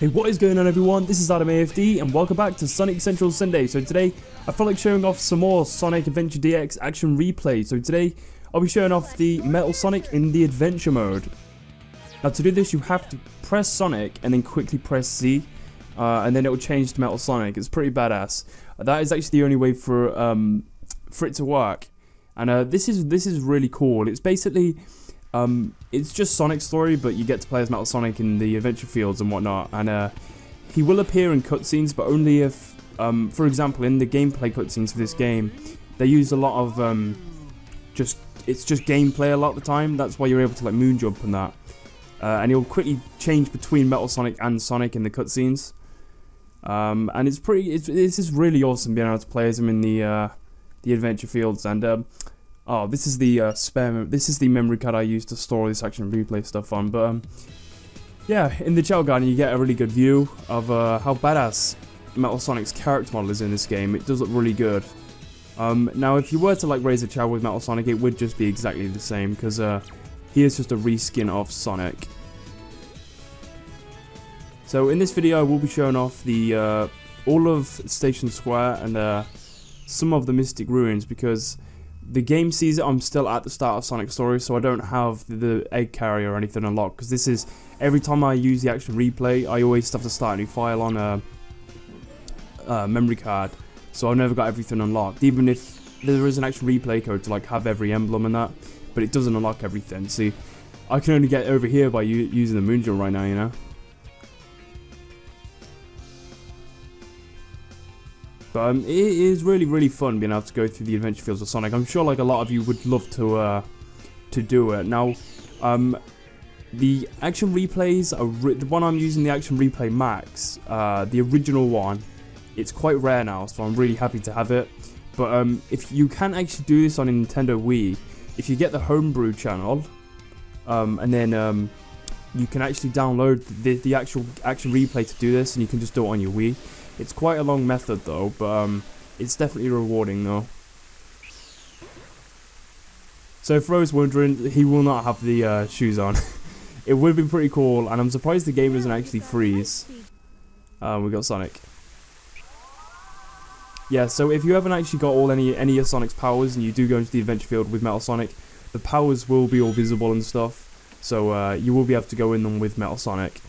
Hey, what is going on everyone? This is Adam AFD and welcome back to Sonic Central Sunday. So today, I felt like showing off some more Sonic Adventure DX action replay. So today, I'll be showing off the Metal Sonic in the Adventure mode. Now to do this, you have to press Sonic and then quickly press Z. Uh, and then it will change to Metal Sonic. It's pretty badass. That is actually the only way for um, for it to work. And uh, this is this is really cool. It's basically um, it's just Sonic's story, but you get to play as Metal Sonic in the adventure fields and whatnot. And uh, he will appear in cutscenes, but only if, um, for example, in the gameplay cutscenes for this game, they use a lot of um, just it's just gameplay a lot of the time. That's why you're able to like moon jump and that. Uh, and he'll quickly change between Metal Sonic and Sonic in the cutscenes. Um, and it's pretty. It's, it's just really awesome being able to play as him in the uh, the adventure fields. And um, oh, this is the uh, spare. This is the memory card I used to store this action replay stuff on. But um, yeah, in the Chao Garden you get a really good view of uh, how badass Metal Sonic's character model is in this game. It does look really good. Um, now, if you were to like raise a Chao with Metal Sonic, it would just be exactly the same because uh, he is just a reskin of Sonic. So in this video, I will be showing off the uh, all of Station Square and uh, some of the Mystic Ruins because the game sees it. I'm still at the start of Sonic Story, so I don't have the egg carrier or anything unlocked because this is every time I use the action replay, I always have to start a new file on a, a memory card. So I've never got everything unlocked, even if there is an action replay code to like have every emblem and that, but it doesn't unlock everything. See, I can only get over here by using the moon jump right now, you know. But um, it is really, really fun being able to go through the adventure fields of Sonic. I'm sure like a lot of you would love to uh, to do it. Now, um, the action replays, are the one I'm using, the action replay max, uh, the original one, it's quite rare now, so I'm really happy to have it. But um, if you can actually do this on a Nintendo Wii, if you get the homebrew channel, um, and then um, you can actually download the, the actual action replay to do this, and you can just do it on your Wii. It's quite a long method though, but um, it's definitely rewarding though. So for those wondering, he will not have the uh, shoes on. it would been pretty cool, and I'm surprised the game doesn't actually freeze. Uh, we got Sonic. Yeah, so if you haven't actually got all any any of Sonic's powers, and you do go into the adventure field with Metal Sonic, the powers will be all visible and stuff. So uh, you will be able to go in them with Metal Sonic.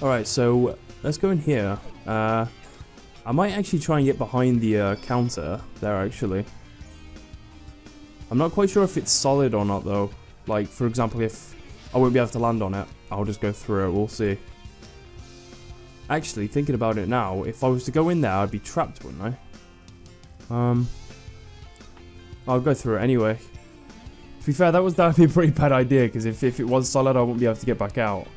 Alright, so let's go in here. Uh, I might actually try and get behind the uh, counter there, actually. I'm not quite sure if it's solid or not, though. Like, for example, if I won't be able to land on it, I'll just go through it. We'll see. Actually, thinking about it now, if I was to go in there, I'd be trapped, wouldn't I? Um, I'll go through it anyway. To be fair, that was that would be a pretty bad idea, because if, if it was solid, I wouldn't be able to get back out.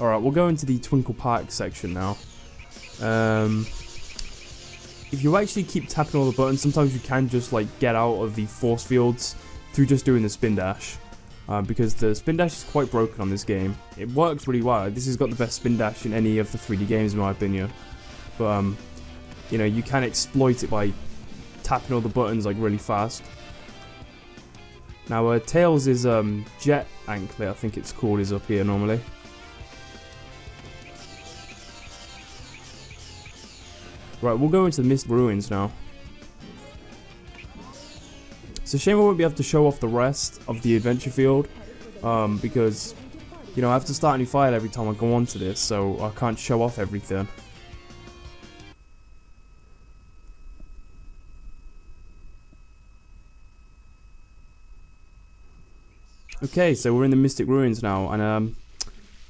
Alright, we'll go into the Twinkle Park section now. Um, if you actually keep tapping all the buttons, sometimes you can just like get out of the force fields through just doing the spin dash. Uh, because the spin dash is quite broken on this game. It works really well. This has got the best spin dash in any of the 3D games in my opinion. But um, you know, you can exploit it by tapping all the buttons like really fast. Now, uh, Tails is um, Jet Anklet, I think it's called, is up here normally. Right, we'll go into the Mystic Ruins now. It's a shame I won't be able to show off the rest of the adventure field. Um, because, you know, I have to start a new file every time I go onto this, so I can't show off everything. Okay, so we're in the Mystic Ruins now, and um,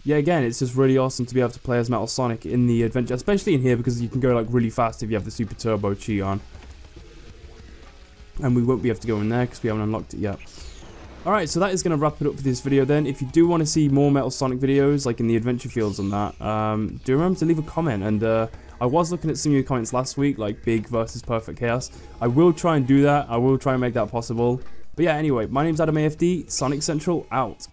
yeah, again, it's just really awesome to be able to play as Metal Sonic in the adventure, especially in here because you can go like really fast if you have the Super Turbo Chi on. And we won't be able to go in there because we haven't unlocked it yet. Alright, so that is going to wrap it up for this video then. If you do want to see more Metal Sonic videos, like in the adventure fields and that, um, do remember to leave a comment. And uh, I was looking at some of your comments last week, like Big versus Perfect Chaos. I will try and do that. I will try and make that possible. But yeah, anyway, my name's Adam AFD, Sonic Central, out.